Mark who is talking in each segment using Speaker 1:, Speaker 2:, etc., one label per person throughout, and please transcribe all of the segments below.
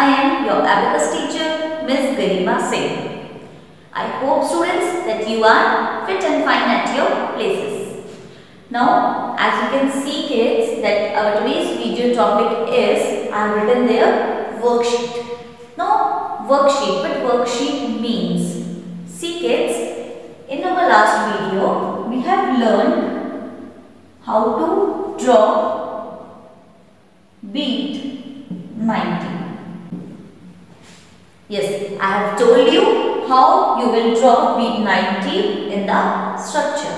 Speaker 1: I am your Abacus teacher Miss Garima Singh. I hope students that you are fit and fine at your places. Now as you can see kids that our today's video topic is I have written there worksheet. Now worksheet but worksheet means. See kids in our last video we have learned how to draw beat 90. Yes, I have told you how you will draw beat 90 in the structure.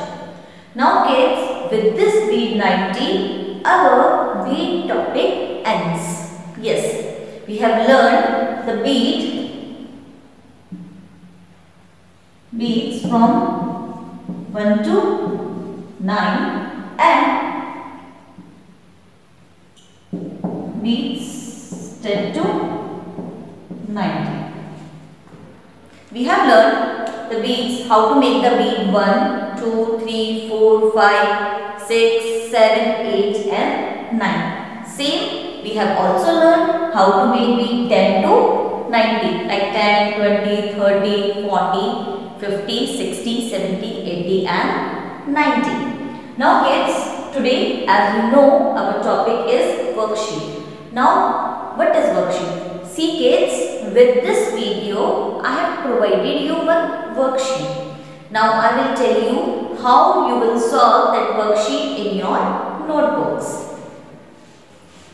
Speaker 1: Now kids, with this beat 90, our beat topic ends. Yes, we have learned the beat beats from 1 to 9 and beats 10 to 90. We have learned the beats, how to make the beat 1, 2, 3, 4, 5, 6, 7, 8 and 9. Same, we have also learned how to make beat 10 to 90 like 10, 20, 30, 40, 50, 60, 70, 80 and 90. Now kids, today as you know our topic is worksheet. Now what is worksheet? See kids, with this video I have provided you one worksheet. Now I will tell you how you will solve that worksheet in your notebooks.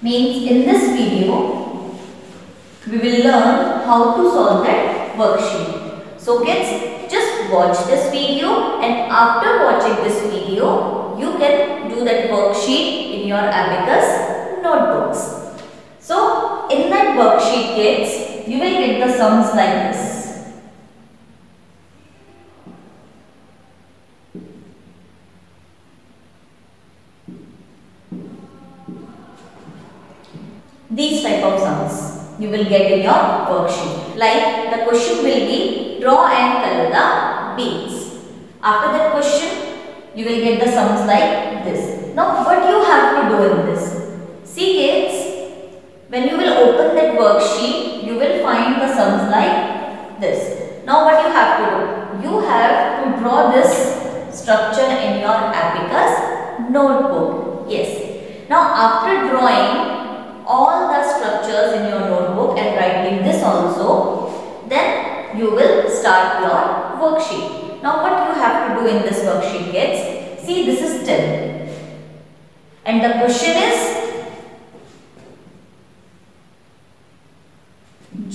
Speaker 1: Means in this video we will learn how to solve that worksheet. So kids, just watch this video and after watching this video you can do that worksheet in your abacus notebooks. So, in that worksheet kids, you will get the sums like this. These type of sums you will get in your worksheet. Like the question will be draw and color the beads. After that question, you will get the sums like this. Now, what you have to do in this? When you will open that worksheet, you will find the sums like this. Now what you have to do? You have to draw this structure in your abacus notebook. Yes. Now after drawing all the structures in your notebook and writing this also, then you will start your worksheet. Now what you have to do in this worksheet kids? See this is 10. And the question is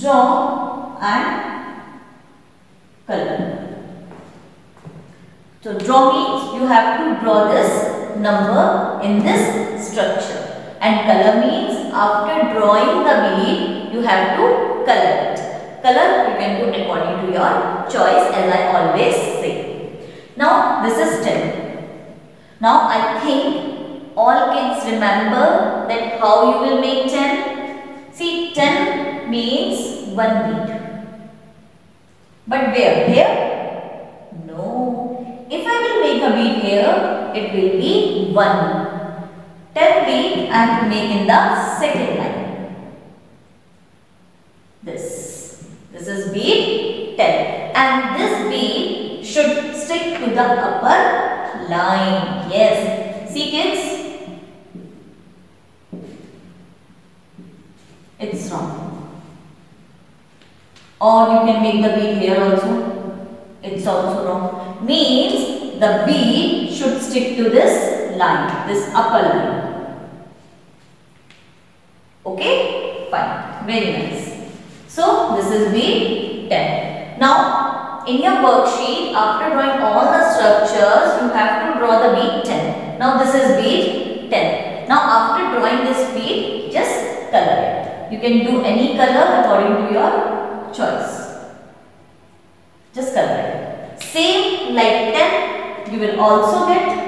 Speaker 1: draw and color. So draw means you have to draw this number in this structure and color means after drawing the bead you have to color it. Color you can put according to your choice as I always say. Now this is 10. Now I think all kids remember that how you will make 10. See 10 means one bead. But where? Here? No. If I will make a bead here, it will be 1. 10 bead I have to make in the second line. This. This is bead 10. And this bead should stick to the upper line. Yes. See kids? It's wrong. Or you can make the bead here also. It's also wrong. Means the bead should stick to this line, this upper line. Okay? Fine. Very nice. So, this is bead 10. Now, in your worksheet, after drawing all the structures, you have to draw the bead 10. Now, this is bead 10. Now, after drawing this bead, just color it. You can do any color according to your choice. Just it. Same like 10, you will also get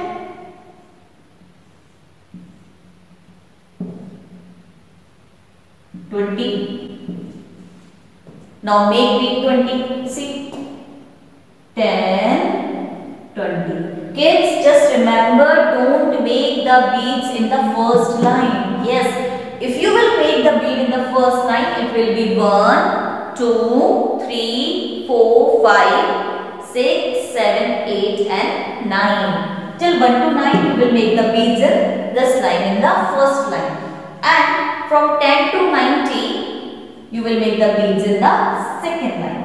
Speaker 1: Twenty. Now make bead twenty. See, ten, 20. Kids, just remember don't make the beads in the first line. Yes, if you will make the bead in the first line, it will be 1, 2, 3, 4, 5, 6, 7, 8 and 9. Till 1 to 9 you will make the beads in this line in the first line. And from 10 to 90 you will make the beads in the second line.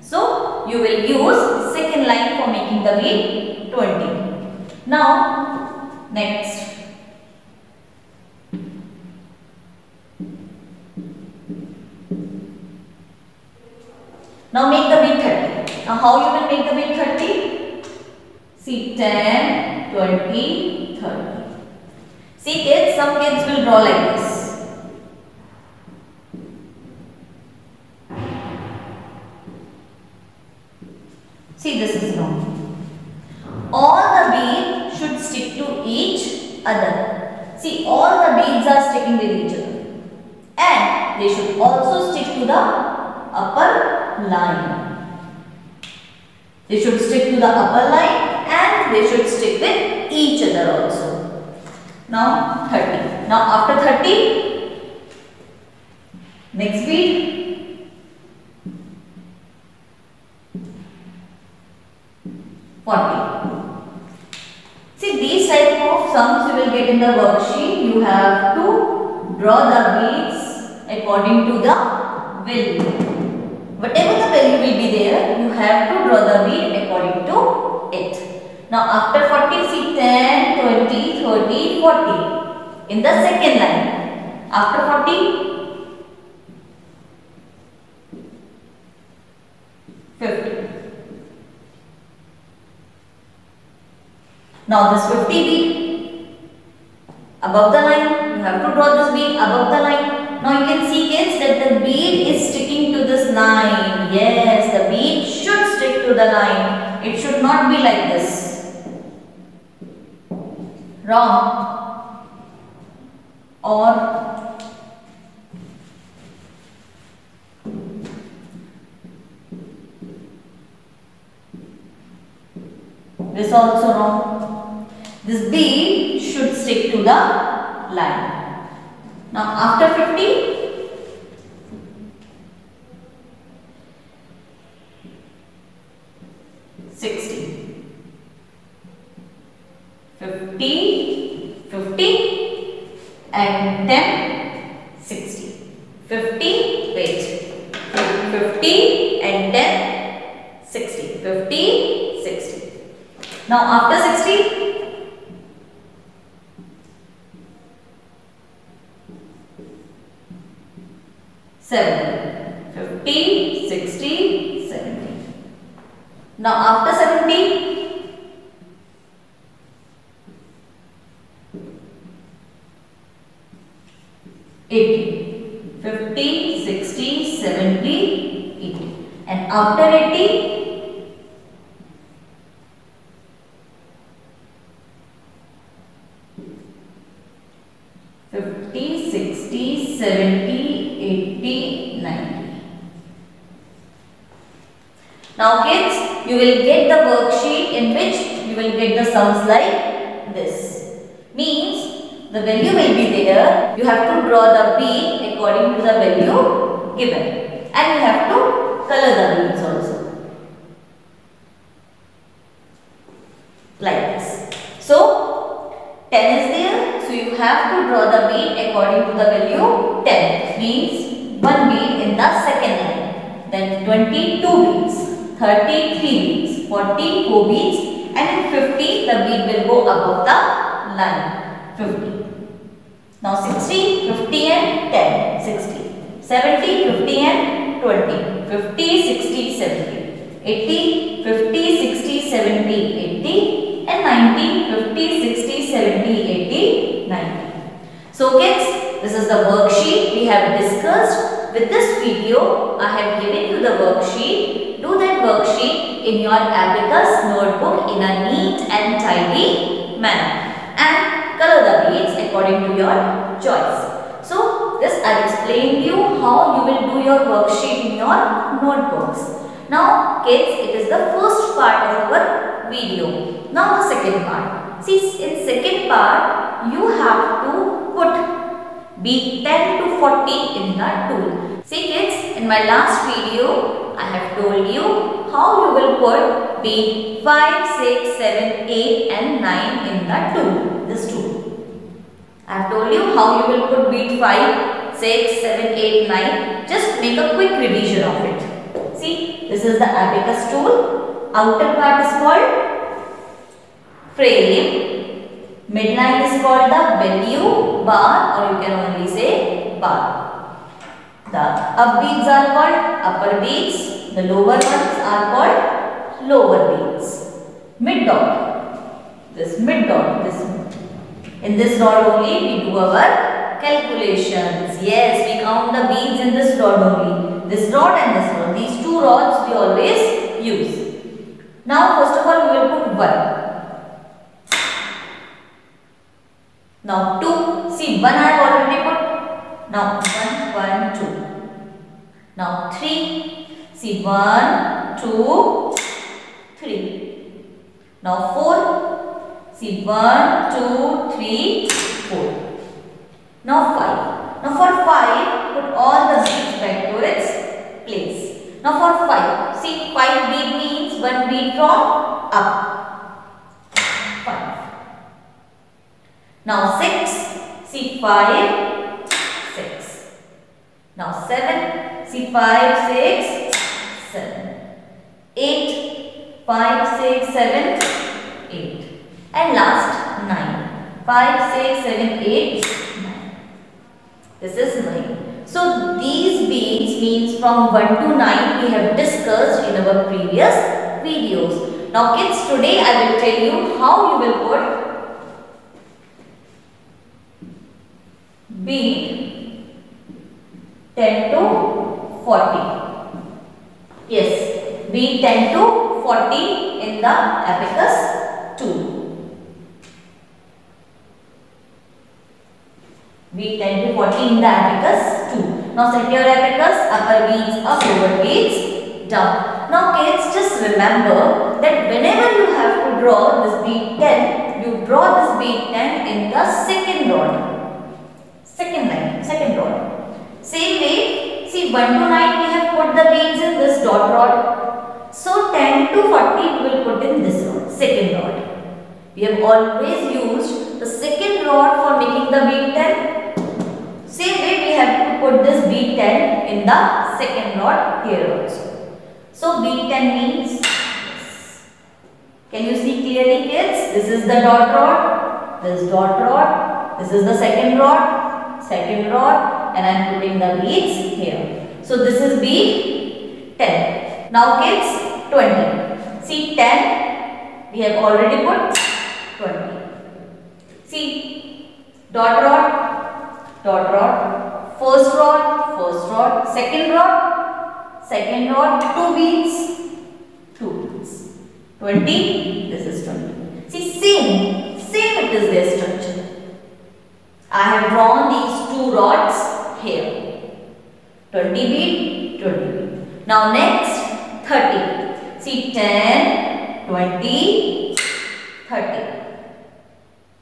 Speaker 1: So you will use second line for making the bead 20. Now next. Now make the bead 30. Now how you will make the bead 30? See 10, 20, 30. See kids, some kids will draw like this. See this is wrong. All the beads should stick to each other. See all the beads are sticking with each other. And they should also stick to the upper line. They should stick to the upper line and they should stick with each other also. Now 30. Now after 30, next bead 40. See these type of sums you will get in the worksheet. You have to draw the beads according to the value. Whatever the value will be there, you have to draw the bead according to it. Now after 40, see 10, 20, 30, 40. In the second line. After 40, 50. Now this 50 bead above the line, you have to draw this bead above the line. Now you can see kids that the bead is sticking to this line. Yes, the bead should stick to the line. It should not be like this. Wrong. Or this also wrong. This B should stick to the line. Now after 50, 70, 15, 16, Now after 70, Eighty. Fifty, sixty, seventy, eighty. and after 80, 50, 60, 70, eighty, ninety. Now kids, you will get the worksheet in which you will get the sums like this. Means the value will be there. You have to draw the bead according to the value given. And you have to color the beads also. Like this. So, 10 is there. So, you to draw the bead according to the value 10. Means 1 bead in the second line. Then 22 beads. 33 beads, 44 beads and in 50 the bead will go above the line. 50. Now 60, 50 and 10, 60. 70, 50 and 20. 50, 60, 70. 80, 50, 60, 70, 80 and 90, 50, 60, 70, 80, 90. So kids, this is the worksheet we have discussed. With this video, I have given you the worksheet. Do that worksheet in your abacus notebook in a neat and tidy manner. And color the beads according to your choice. So, this I explained you how you will do your worksheet in your notebooks. Now, kids, it is the first part of our video. Now, the second part. See in second part you have to beat 10 to 40 in the tool. See kids in my last video I have told you how you will put beat 5, 6, 7, 8 and 9 in the tool. This tool. I have told you how you will put beat 5, 6, 7, 8, 9. Just make a quick revision of it. See, this is the abacus tool. Outer part is called frame. Midline is called the value bar or you can only say bar. The up beads are called upper beads. The lower ones are called lower beads. Mid dot. This mid dot. This in this rod only we do our calculations. Yes, we count the beads in this rod only. This rod and this rod. These two rods we always use. Now first of all we will put 1. Now 2. See 1 I have already put. Now 1, 1, 2. Now 3. See 1, 2, 3. Now 4. See 1, 2, 3, 4. Now 5. Now for 5, put all the beads back to its place. Now for 5, see 5 bead means 1 bead from up. Now 6, see 5, 6. Now 7, see 5, 6, 7. 8, 5, 6, 7, 8. And last 9. 5, 6, 7, 8, 9. This is 9. So these beads means from 1 to 9 we have discussed in our previous videos. Now kids today I will tell you how you will put bead 10 to 40. Yes, bead 10 to 40 in the abacus tool. Bead 10 to 40 in the abacus 2. Now set your abacus, upper beads up, lower beads down. Now kids just remember that whenever you have to draw this bead 10, you draw this bead 10 in the second rod. Second line, second rod. Same way, see 1 to 9 we have put the beads in this dot rod. So 10 to 40 we will put in this rod, second rod. We have always used the second rod for making the bead 10 same way we have to put this bead 10 in the second rod here also. So bead 10 means. Can you see clearly kids? This is the dot rod, this dot rod, this is the second rod, second rod and I am putting the beads here. So this is B 10. Now kids 20. See 10 we have already put 20. See dot rod dot rod, first rod, first rod, second rod, second rod, two beads, two beads. 20, this is 20. See, same, same it is their structure. I have drawn these two rods. 20 bead, 20 bead. Now next, 30. See, 10, 20, 30.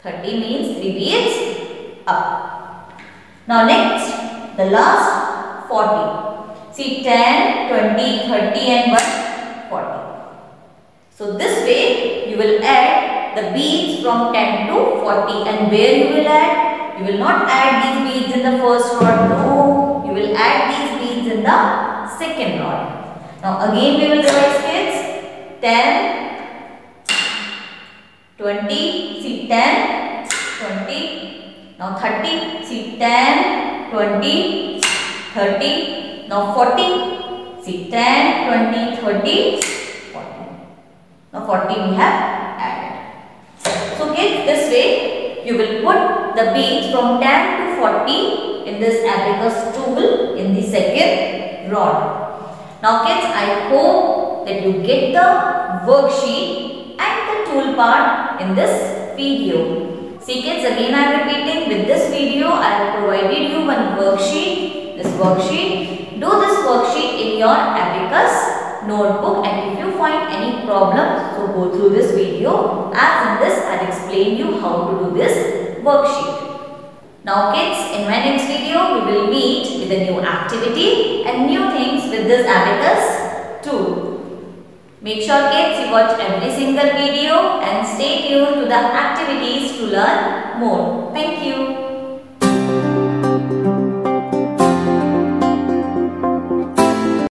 Speaker 1: 30 means 3 beads up. Now next, the last 40. See 10, 20, 30 and 1, 40. So this way you will add the beads from 10 to 40 and where you will add? You will not add these beads in the first rod. No, you will add these beads in the second rod. Now again we will revise kids. 10, 20, see 10, 20, now 30, see 10, 20, 30. Now 40, see 10, 20, 30, 40. Now 40 we have added. So kids, this way you will put the beads from 10 to 40 in this abacus tool in the second rod. Now kids, I hope that you get the worksheet and the tool part in this video. See kids again I am repeating with this video I have provided you one worksheet. This worksheet. Do this worksheet in your abacus notebook and if you find any problem, so go through this video. As in this, I will explain you how to do this worksheet. Now kids, in my next video, we will meet with a new activity and new things with this abacus tool. Make sure kids you watch every single video and stay tuned to the activities to learn more. Thank you.